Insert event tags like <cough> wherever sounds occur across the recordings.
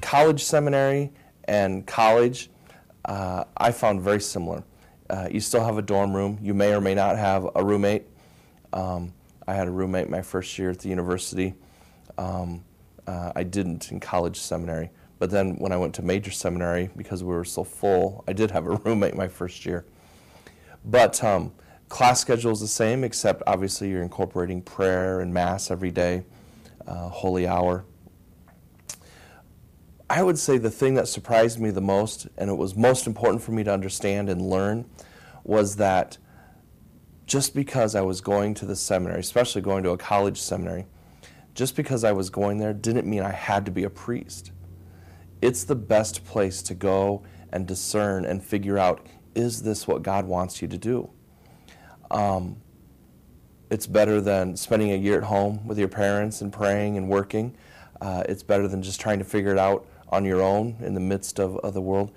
college seminary and college, uh, I found very similar. Uh, you still have a dorm room. You may or may not have a roommate. Um, I had a roommate my first year at the university. Um, uh, I didn't in college seminary. But then when I went to major seminary, because we were so full, I did have a <laughs> roommate my first year. But um, class schedule is the same, except obviously you're incorporating prayer and mass every day, uh, holy hour. I would say the thing that surprised me the most, and it was most important for me to understand and learn, was that just because I was going to the seminary, especially going to a college seminary, just because I was going there didn't mean I had to be a priest. It's the best place to go and discern and figure out is this what God wants you to do? Um, it's better than spending a year at home with your parents and praying and working. Uh, it's better than just trying to figure it out on your own in the midst of, of the world.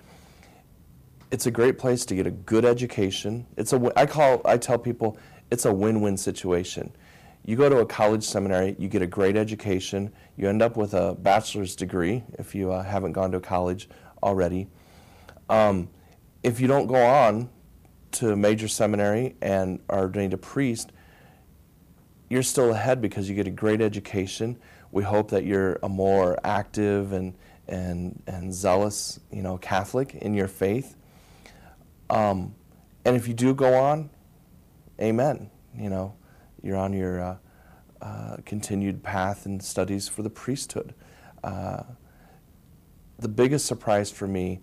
It's a great place to get a good education. It's a I call I tell people it's a win-win situation. You go to a college seminary, you get a great education, you end up with a bachelor's degree if you uh, haven't gone to college already. Um, if you don't go on to major seminary and are ordained a priest, you're still ahead because you get a great education. We hope that you're a more active and and and zealous, you know, Catholic in your faith. Um, and if you do go on, Amen. You know, you're on your uh, uh, continued path and studies for the priesthood. Uh, the biggest surprise for me,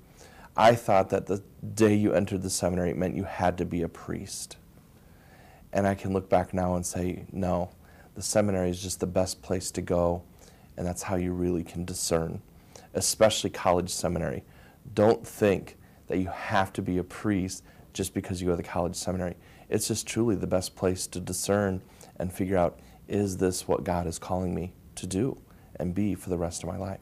I thought that the day you entered the seminary meant you had to be a priest. And I can look back now and say, no, the seminary is just the best place to go, and that's how you really can discern, especially college seminary. Don't think that you have to be a priest just because you go to the college seminary. It's just truly the best place to discern and figure out is this what God is calling me to do and be for the rest of my life?